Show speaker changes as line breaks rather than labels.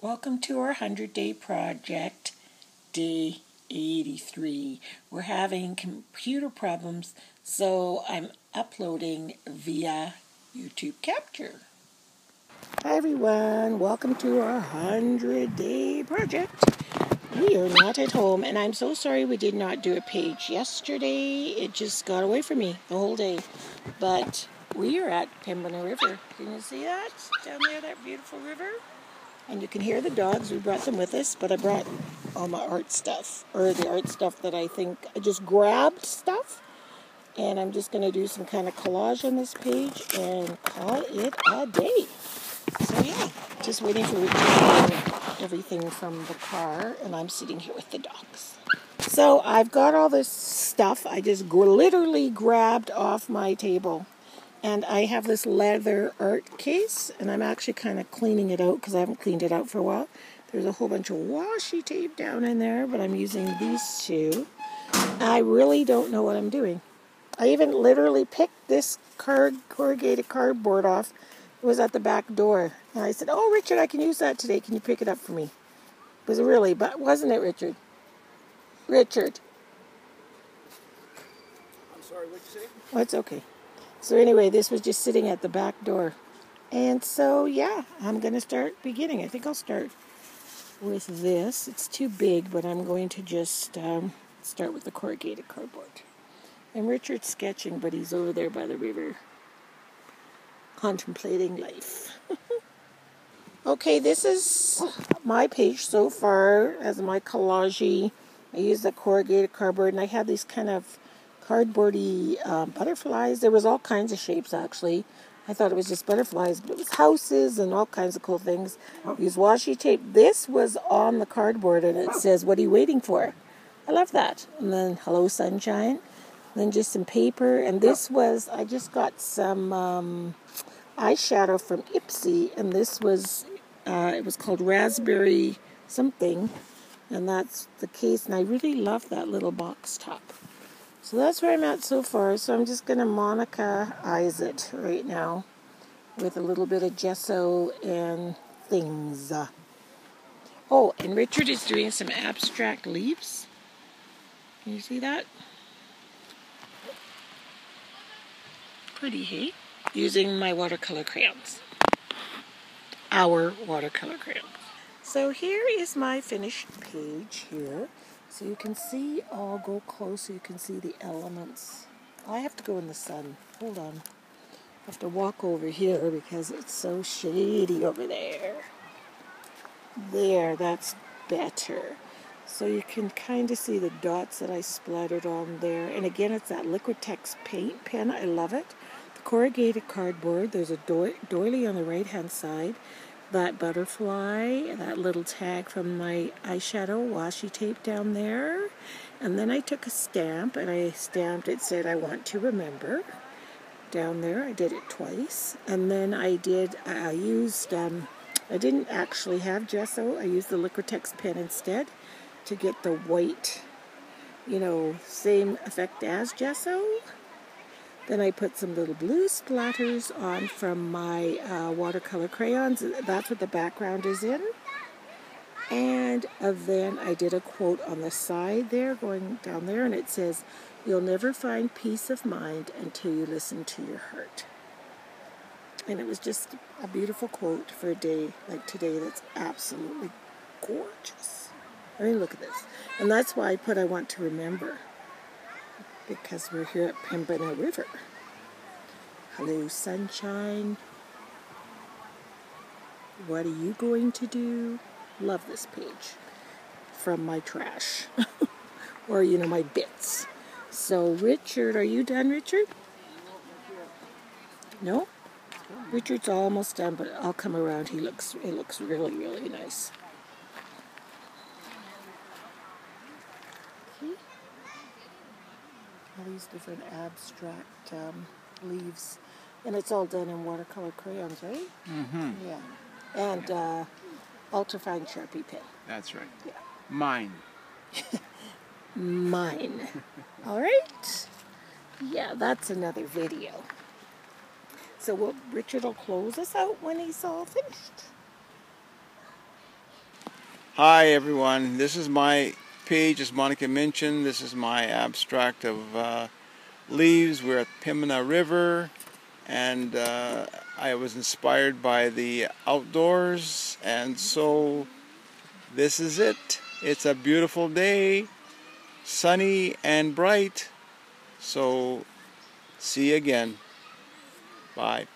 Welcome to our 100 day project, day 83. We're having computer problems, so I'm uploading via YouTube Capture. Hi everyone, welcome to our 100 day project. We are not at home, and I'm so sorry we did not do a page yesterday. It just got away from me the whole day. But we are at Pembina River. Can you see that? Down there, that beautiful river? And you can hear the dogs. We brought them with us, but I brought all my art stuff, or the art stuff that I think I just grabbed stuff. And I'm just going to do some kind of collage on this page and call it a day. So yeah, just waiting for everything from the car, and I'm sitting here with the dogs. So I've got all this stuff I just literally grabbed off my table. And I have this leather art case, and I'm actually kind of cleaning it out because I haven't cleaned it out for a while. There's a whole bunch of washi tape down in there, but I'm using these two. I really don't know what I'm doing. I even literally picked this card, corrugated cardboard off. It was at the back door. And I said, Oh, Richard, I can use that today. Can you pick it up for me? It was really, but wasn't it, Richard? Richard.
I'm sorry, what'd you say?
Oh, it's okay. So anyway, this was just sitting at the back door. And so, yeah, I'm going to start beginning. I think I'll start with this. It's too big, but I'm going to just um, start with the corrugated cardboard. And Richard's sketching, but he's over there by the river contemplating life. okay, this is my page so far as my collage. I used the corrugated cardboard, and I had these kind of cardboardy uh, butterflies. There was all kinds of shapes actually. I thought it was just butterflies, but it was houses and all kinds of cool things. Use washi tape. This was on the cardboard and it says, What are you waiting for? I love that. And then Hello Sunshine. And then just some paper. And this was, I just got some um, eyeshadow from Ipsy. And this was, uh, it was called Raspberry something. And that's the case. And I really love that little box top. So that's where I'm at so far. So I'm just going to Monica eyes it right now with a little bit of gesso and things. Oh, and Richard is doing some abstract leaves. Can you see that? Pretty, hey? Using my watercolor crayons. Our watercolor crayons. So here is my finished page here. So you can see, I'll go close so you can see the elements. I have to go in the sun. Hold on. I have to walk over here because it's so shady over there. There, that's better. So you can kind of see the dots that I splattered on there. And again, it's that Liquitex paint pen. I love it. The corrugated cardboard. There's a do doily on the right-hand side that butterfly, that little tag from my eyeshadow washi tape down there. And then I took a stamp and I stamped it, said I want to remember down there. I did it twice. And then I did, I used, um, I didn't actually have gesso. I used the Liquitex pen instead to get the white, you know, same effect as gesso. Then I put some little blue splatters on from my uh, watercolor crayons. That's what the background is in. And uh, then I did a quote on the side there, going down there, and it says, You'll never find peace of mind until you listen to your heart. And it was just a beautiful quote for a day like today that's absolutely gorgeous. I mean, look at this. And that's why I put I want to remember because we're here at Pembina River. Hello, sunshine. What are you going to do? Love this page from my trash or, you know, my bits. So, Richard, are you done, Richard? No? Richard's almost done, but I'll come around. He looks, it looks really, really nice. All these different abstract um, leaves. And it's all done in watercolor crayons, right?
Mm-hmm.
Yeah. And uh, ultrafine Sharpie pen.
That's right.
Yeah.
Mine.
Mine. all right? Yeah, that's another video. So we'll, Richard will close us out when he's all finished.
Hi everyone, this is my page as Monica mentioned. This is my abstract of uh, leaves. We're at Pembina River and uh, I was inspired by the outdoors and so this is it. It's a beautiful day, sunny and bright. So see you again. Bye.